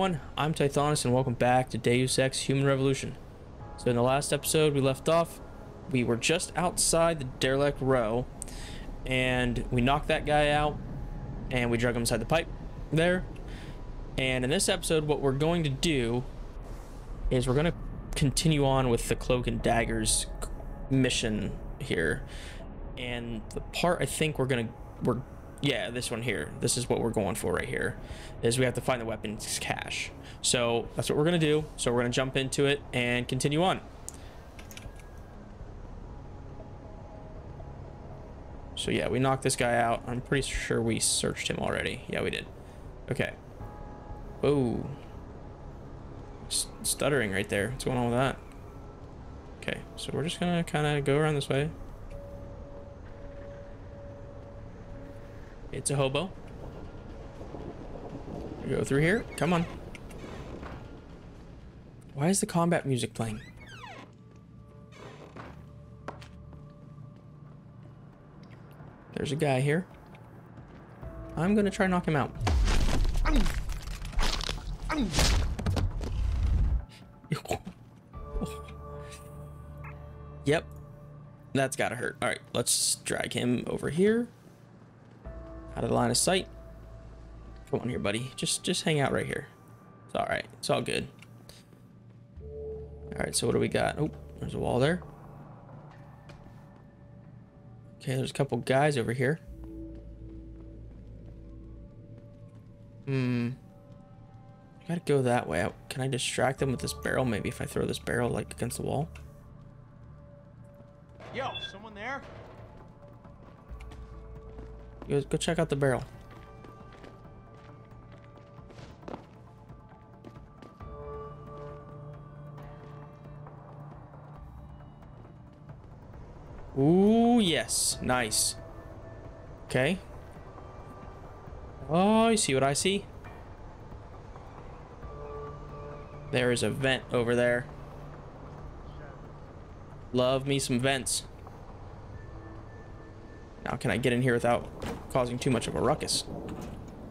everyone, I'm Tythonis and welcome back to Deus Ex Human Revolution. So in the last episode we left off, we were just outside the derelict row and we knocked that guy out and we drug him inside the pipe there. And in this episode what we're going to do is we're going to continue on with the Cloak and Daggers mission here. And the part I think we're going to we're yeah, this one here. This is what we're going for right here. Is we have to find the weapons cache. So that's what we're gonna do. So we're gonna jump into it and continue on. So yeah, we knocked this guy out. I'm pretty sure we searched him already. Yeah, we did. Okay. Whoa. Stuttering right there. What's going on with that? Okay, so we're just gonna kind of go around this way. It's a hobo. Go through here. Come on. Why is the combat music playing? There's a guy here. I'm gonna try knock him out. yep. That's gotta hurt. Alright, let's drag him over here. Out of the line of sight. Come on here, buddy. Just just hang out right here. It's all right. It's all good. All right, so what do we got? Oh, there's a wall there. Okay, there's a couple guys over here. Hmm. I gotta go that way. Can I distract them with this barrel? Maybe if I throw this barrel like against the wall. Yo, someone there? Go, check out the barrel. Ooh, yes. Nice. Okay. Oh, you see what I see? There is a vent over there. Love me some vents. Now, can I get in here without causing too much of a ruckus?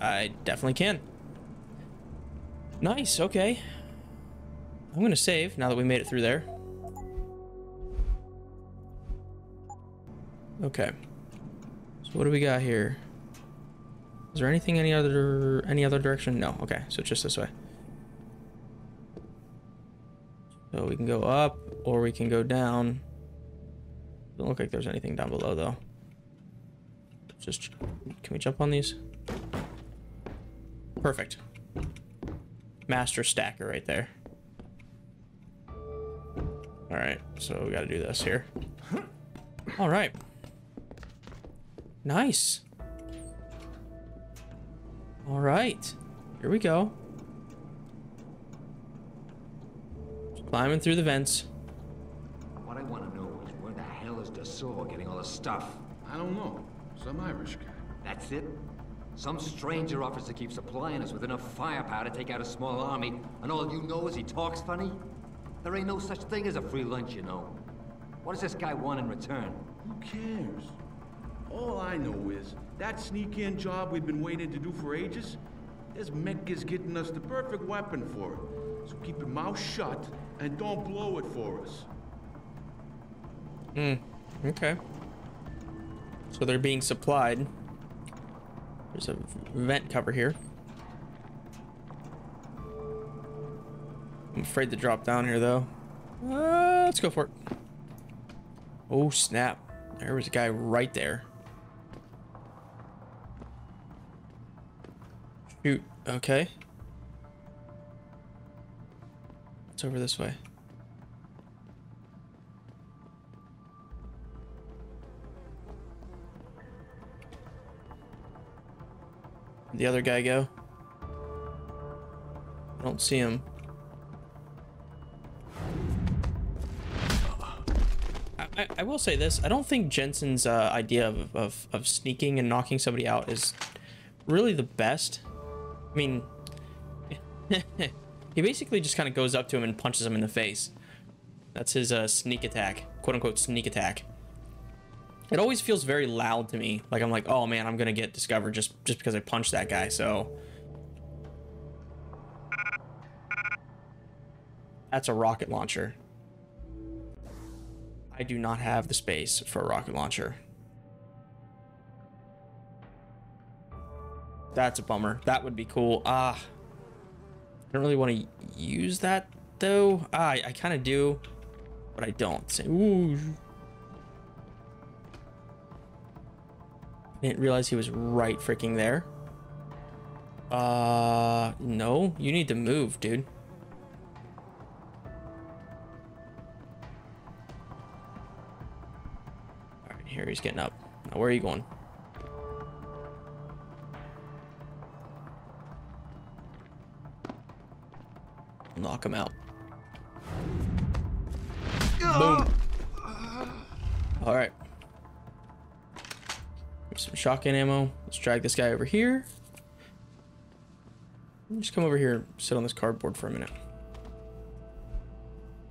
I definitely can. Nice, okay. I'm gonna save now that we made it through there. Okay. So what do we got here? Is there anything any other any other direction? No. Okay, so just this way. So we can go up or we can go down. Don't look like there's anything down below though. Just, can we jump on these? Perfect. Master stacker right there. All right, so we got to do this here. All right. Nice. All right, here we go. Just climbing through the vents. What I want to know is where the hell is Dassault getting all the stuff? I don't know. Some Irish guy. That's it? Some stranger offers to keep supplying us with enough firepower to take out a small army, and all you know is he talks funny? There ain't no such thing as a free lunch, you know. What does this guy want in return? Who cares? All I know is, that sneak-in job we've been waiting to do for ages, this mech is getting us the perfect weapon for it. So keep your mouth shut, and don't blow it for us. Hmm, okay. So they're being supplied. There's a vent cover here. I'm afraid to drop down here though. Uh, let's go for it. Oh snap. There was a guy right there. Shoot. Okay. It's over this way. The other guy go? I don't see him. I, I will say this. I don't think Jensen's uh, idea of, of, of sneaking and knocking somebody out is really the best. I mean, he basically just kind of goes up to him and punches him in the face. That's his uh, sneak attack, quote unquote sneak attack. It always feels very loud to me. Like I'm like, oh man, I'm gonna get discovered just just because I punched that guy. So That's a rocket launcher. I do not have the space for a rocket launcher. That's a bummer. That would be cool. Ah. I don't really want to use that, though. Ah, I, I kind of do, but I don't. Ooh. Didn't realize he was right freaking there. Uh, no. You need to move, dude. Alright, here he's getting up. Now, where are you going? Knock him out. Boom. Alright. Some shotgun ammo. Let's drag this guy over here. Just come over here and sit on this cardboard for a minute.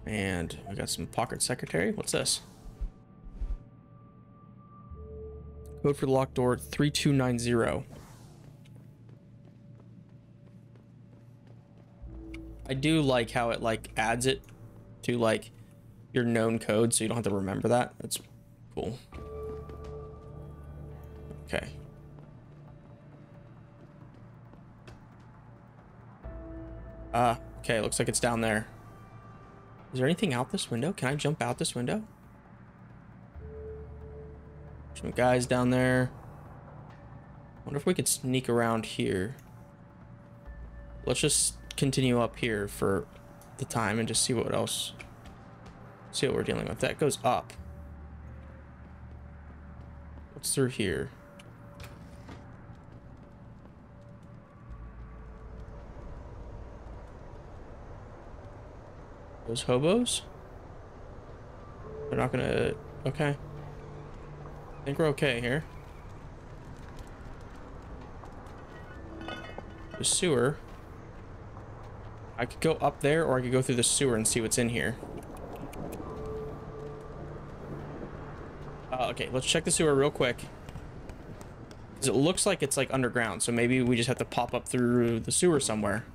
And I got some pocket secretary. What's this? Code for the locked door 3290. I do like how it like adds it to like your known code so you don't have to remember that. That's cool. Uh, okay, looks like it's down there. Is there anything out this window? Can I jump out this window? Some guys down there. wonder if we could sneak around here. Let's just continue up here for the time and just see what else. See what we're dealing with. That goes up. What's through here? Those hobos? They're not gonna... Okay. I think we're okay here. The sewer. I could go up there or I could go through the sewer and see what's in here. Uh, okay, let's check the sewer real quick. Because it looks like it's like underground, so maybe we just have to pop up through the sewer somewhere.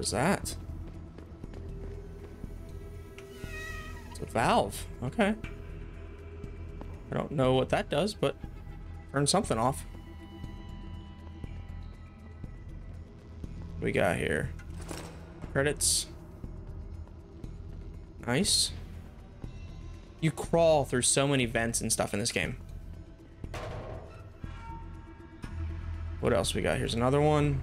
Is that? It's a valve. Okay. I don't know what that does, but turn something off. We got here? Credits. Nice. You crawl through so many vents and stuff in this game. What else we got? Here's another one.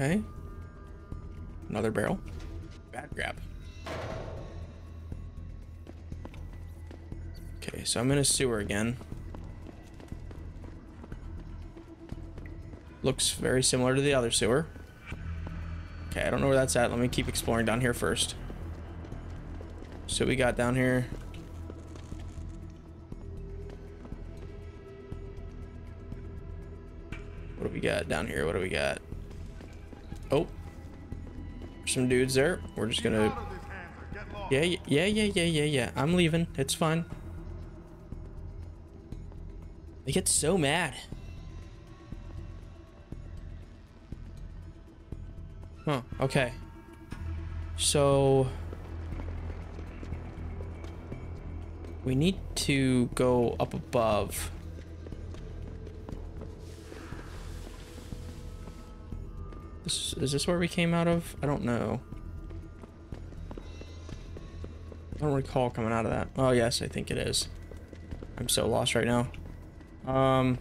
Okay. Another barrel. Bad grab. Okay, so I'm in a sewer again. Looks very similar to the other sewer. Okay, I don't know where that's at. Let me keep exploring down here first. So we got down here. What do we got down here? What do we got? Oh. Some dudes there. We're just gonna... Yeah, yeah, yeah, yeah, yeah, yeah. I'm leaving. It's fine. They get so mad. Huh, okay. So... We need to go up above. Is this where we came out of? I don't know. I don't recall coming out of that. Oh, yes, I think it is. I'm so lost right now. Um...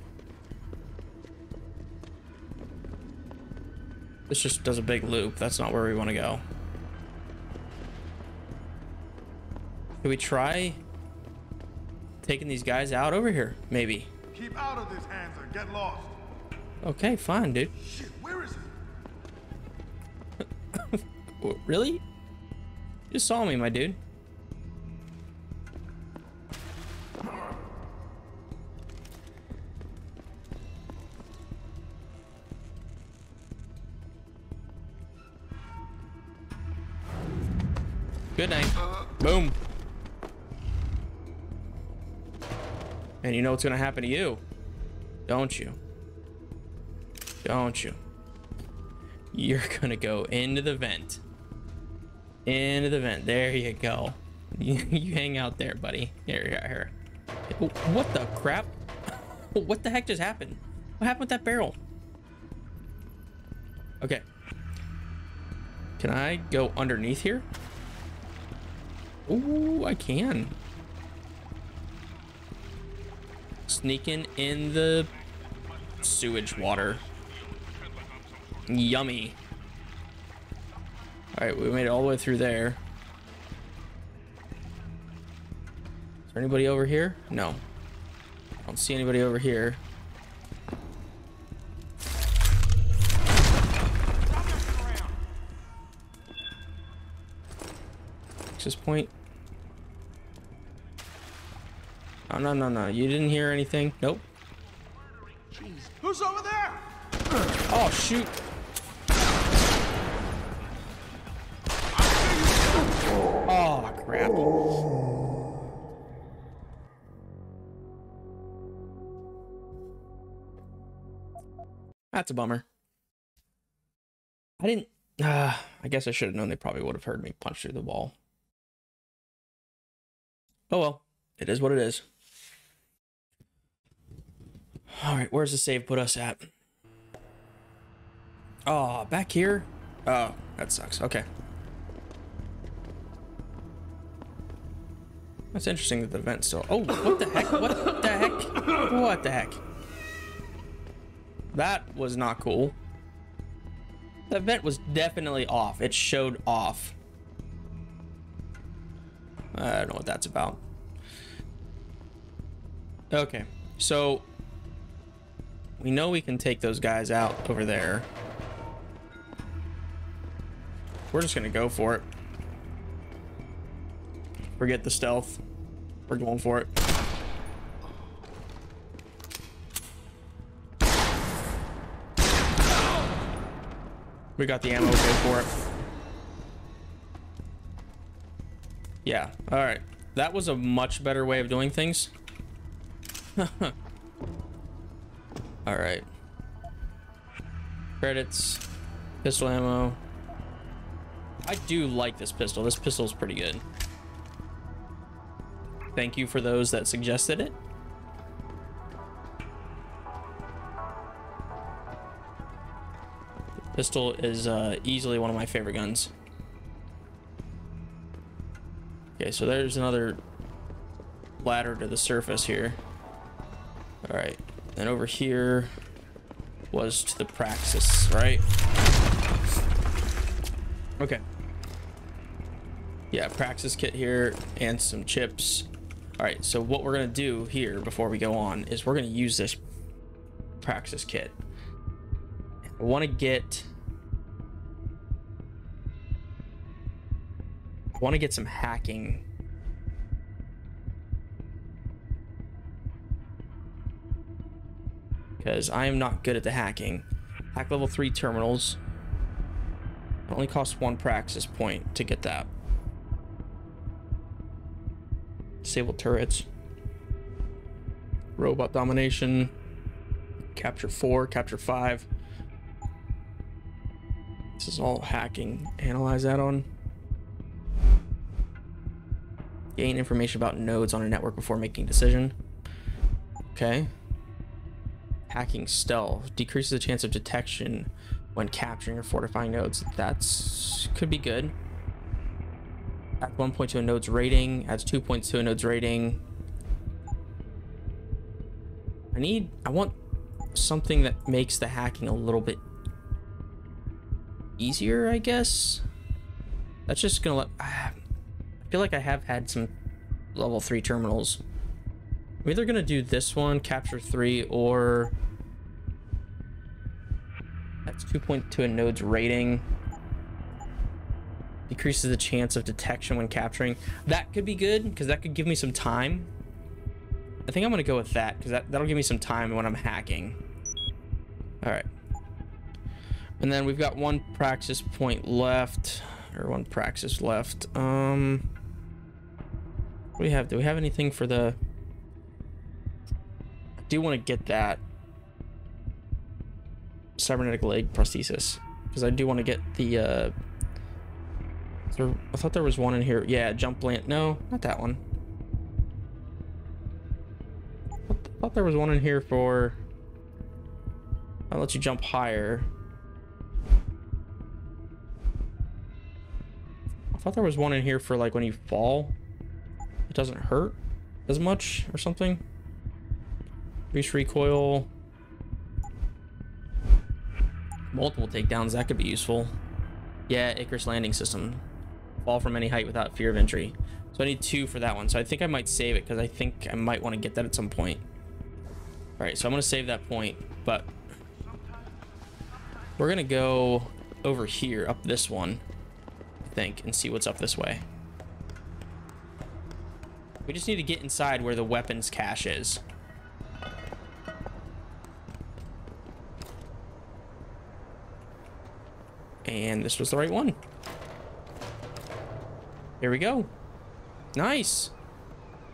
This just does a big loop. That's not where we want to go. Can we try taking these guys out over here? Maybe. Keep out of this, Hanser. Get lost. Okay, fine, dude. Shit, Really? You just saw me, my dude. Good night. Boom. And you know what's gonna happen to you, don't you? Don't you? You're gonna go into the vent. Into the vent. There you go. You, you hang out there, buddy. Here, here, here. Oh, What the crap? What the heck just happened? What happened with that barrel? Okay. Can I go underneath here? Ooh, I can. Sneaking in the sewage water. Yummy. All right, we made it all the way through there. Is there anybody over here? No. I don't see anybody over here. Access point. Oh, no, no, no. You didn't hear anything? Nope. Who's over there? Oh, shoot. Oh, crap. That's a bummer. I didn't. Uh, I guess I should have known they probably would have heard me punch through the wall. Oh well, it is what it is. All right, where's the save put us at? Oh, back here? Oh, that sucks. Okay. That's interesting that the vent's still. Oh, what the heck? What the heck? What the heck? That was not cool. The vent was definitely off. It showed off. I don't know what that's about. Okay, so we know we can take those guys out over there. We're just gonna go for it. Forget the stealth. We're going for it. We got the ammo, go for it. Yeah, alright. That was a much better way of doing things. alright. Credits. Pistol ammo. I do like this pistol. This pistol is pretty good. Thank you for those that suggested it. Pistol is uh, easily one of my favorite guns. Okay, so there's another ladder to the surface here. All right, and over here was to the Praxis, right? Okay. Yeah, Praxis kit here and some chips. All right, so what we're gonna do here before we go on is we're gonna use this Praxis kit. I want to get. I want to get some hacking. Because I am not good at the hacking. Hack level 3 terminals. It only costs one praxis point to get that. Disable turrets. Robot domination. Capture 4, capture 5. This is all hacking. Analyze that on. Gain information about nodes on a network before making decision. Okay. Hacking stealth decreases the chance of detection when capturing or fortifying nodes. That's could be good. Add one point to a node's rating. Adds two points to a node's rating. I need. I want something that makes the hacking a little bit easier, I guess. That's just gonna let. Ah, I feel like I have had some level three terminals. I'm either gonna do this one, capture three, or that's 2.2 a node's rating. Decreases the chance of detection when capturing. That could be good because that could give me some time. I think I'm gonna go with that because that, that'll give me some time when I'm hacking. All right. And then we've got one praxis point left, or one praxis left. Um, we have? Do we have anything for the... I do want to get that cybernetic leg prosthesis. Because I do want to get the... Uh... There, I thought there was one in here. Yeah, jump plant. No, not that one. I thought there was one in here for... I'll let you jump higher. I thought there was one in here for like when you fall. It doesn't hurt as much or something. Reach recoil. Multiple takedowns, that could be useful. Yeah, Icarus landing system. Fall from any height without fear of injury. So I need two for that one. So I think I might save it because I think I might want to get that at some point. All right, so I'm going to save that point, but we're going to go over here, up this one, I think, and see what's up this way. We just need to get inside where the weapons cache is. And this was the right one. Here we go. Nice.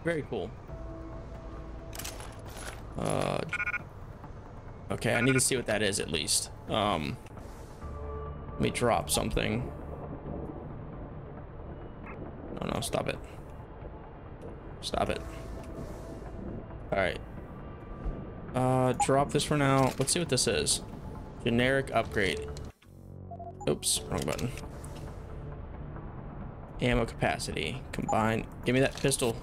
Very cool. Uh, okay, I need to see what that is at least. Um, let me drop something. No, no, stop it. Stop it. All right. Uh, drop this for now. Let's see what this is. Generic upgrade. Oops, wrong button. Ammo capacity. Combined. Give me that pistol.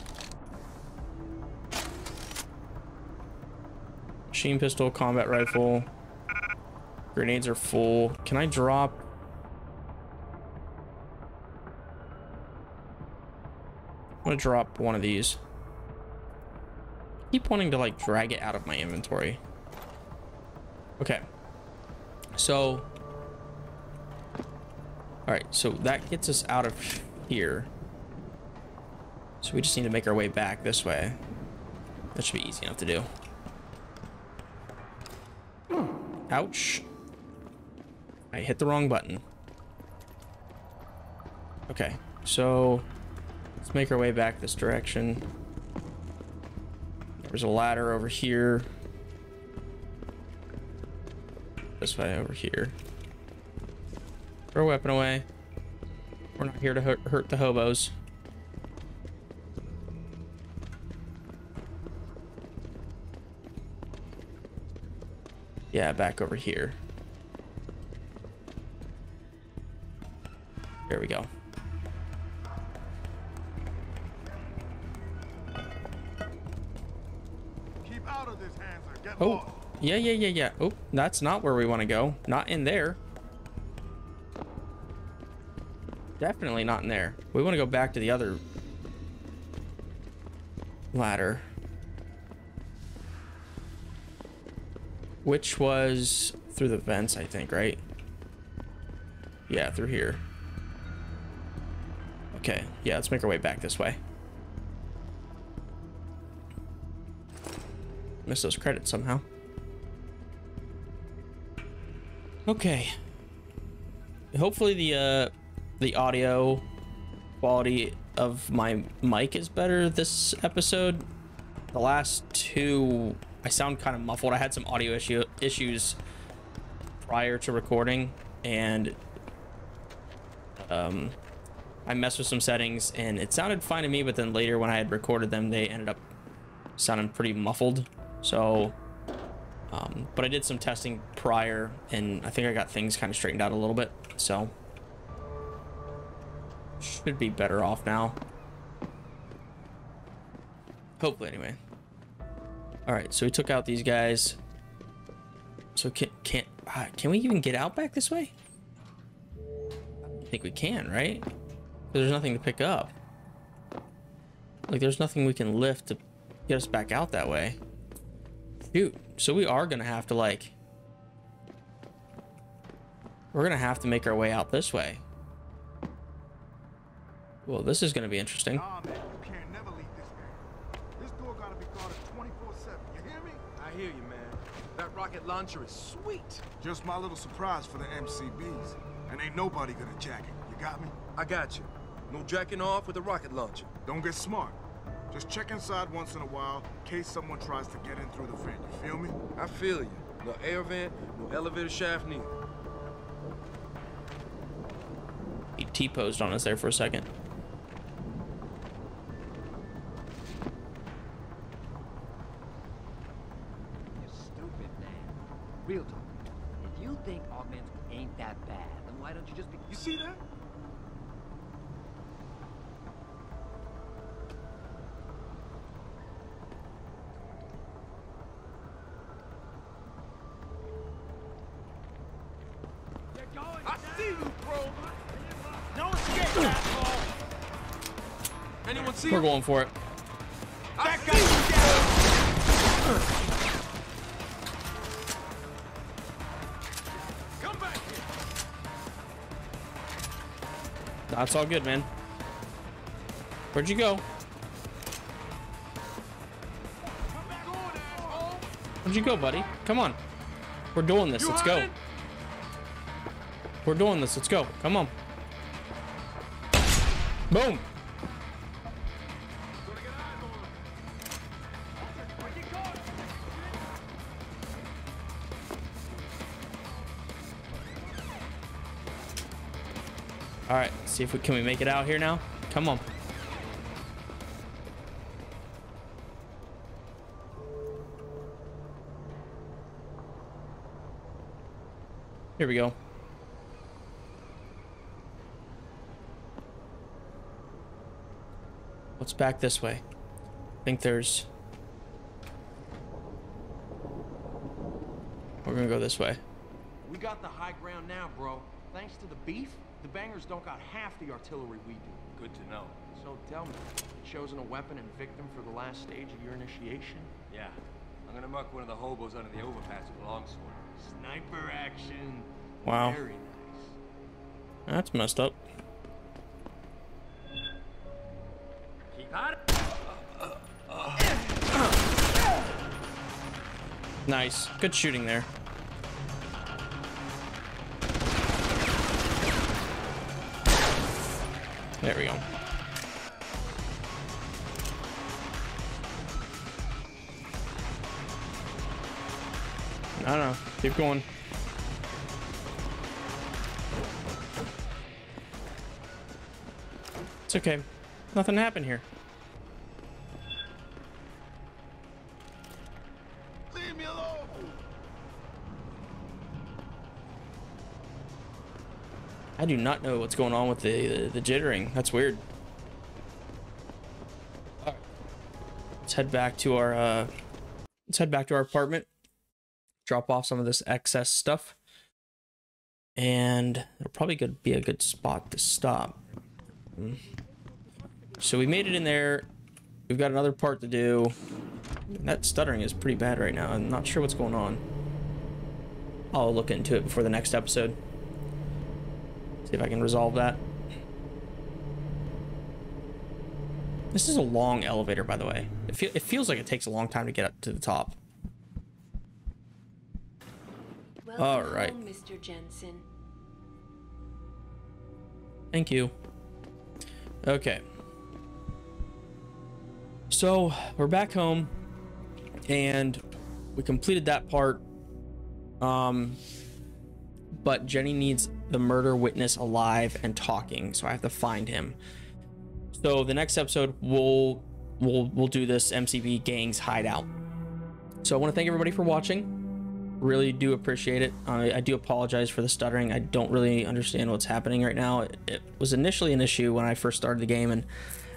Machine pistol, combat rifle. Grenades are full. Can I drop? I'm gonna drop one of these. Keep wanting to like drag it out of my inventory. Okay. So. Alright, so that gets us out of here. So we just need to make our way back this way. That should be easy enough to do. Ouch. I hit the wrong button. Okay, so let's make our way back this direction. There's a ladder over here. This way over here. Throw a weapon away. We're not here to hurt, hurt the hobos. Yeah, back over here. There we go. Keep out of this, Hanser. Get Oh, lost. yeah, yeah, yeah, yeah. Oh, that's not where we want to go. Not in there. Definitely not in there. We want to go back to the other ladder. Which was through the vents, I think, right? Yeah, through here. Okay, yeah, let's make our way back this way. Missed those credits somehow. Okay. Hopefully the uh the audio quality of my mic is better this episode. The last two I sound kind of muffled. I had some audio issue issues prior to recording and um I messed with some settings and it sounded fine to me, but then later when I had recorded them, they ended up sounding pretty muffled. So, um, but I did some testing prior and I think I got things kind of straightened out a little bit. So, should be better off now. Hopefully, anyway. All right, so we took out these guys. So can can uh, can we even get out back this way? I think we can, right? There's nothing to pick up. Like, there's nothing we can lift to get us back out that way. Shoot. So we are gonna have to, like... We're gonna have to make our way out this way. Well, this is gonna be interesting. Nah, man, you can't never leave this game. This door gotta be guarded 24-7. You hear me? I hear you, man. That rocket launcher is sweet. Just my little surprise for the MCBs. And ain't nobody gonna jack it. You got me? I got you. No jacking off with a rocket launcher. Don't get smart. Just check inside once in a while, in case someone tries to get in through the vent. You feel me? I feel you. No air vent, no elevator shaft neither. He T-posed on us there for a second. You're stupid, man. Real talk. If you think augments ain't that bad, then why don't you just be... You see that? I see you, bro. No escape, asshole. Anyone see We're him? going for it. I see That's all good, man. Where'd you go? Where'd you go, buddy? Come on. We're doing this. Let's go. We're doing this. Let's go. Come on. Boom. See if we can we make it out here now. Come on. Here we go. What's back this way? I think there's. We're gonna go this way. We got the high ground now, bro. Thanks to the beef, the bangers don't got half the artillery we do. Good to know. So tell me, chosen a weapon and victim for the last stage of your initiation? Yeah. I'm gonna muck one of the hobos under the overpass with a longsword. Sniper action. Wow. Very nice. That's messed up. Keep at it. Nice. Good shooting there. There we go. I don't know. Keep going. It's okay. Nothing happened here. I do not know what's going on with the the, the jittering. That's weird. Let's head back to our uh let's head back to our apartment. Drop off some of this excess stuff. And it'll probably be a good spot to stop. So we made it in there. We've got another part to do. That stuttering is pretty bad right now. I'm not sure what's going on. I'll look into it before the next episode. See if I can resolve that. This is a long elevator, by the way. It, it feels like it takes a long time to get up to the top. Welcome All right. home, Mr. Jensen. Thank you. Okay. So we're back home, and we completed that part. Um, but Jenny needs the murder witness alive and talking, so I have to find him. So the next episode, we'll we'll we'll do this MCB gang's hideout. So I want to thank everybody for watching. Really do appreciate it. I, I do apologize for the stuttering. I don't really understand what's happening right now. It, it was initially an issue when I first started the game, and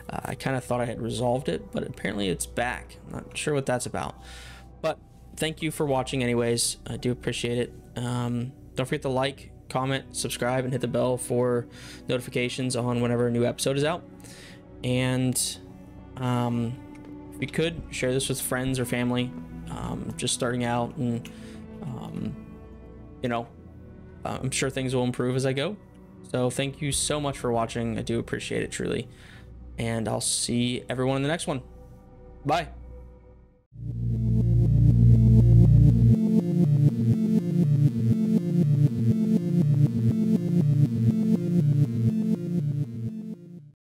uh, I kind of thought I had resolved it, but apparently it's back. I'm not sure what that's about. But thank you for watching, anyways. I do appreciate it. Um, don't forget to like, comment, subscribe, and hit the bell for notifications on whenever a new episode is out. And um, if you could share this with friends or family, um, just starting out, and um, you know, uh, I'm sure things will improve as I go. So thank you so much for watching. I do appreciate it truly, and I'll see everyone in the next one. Bye.